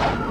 you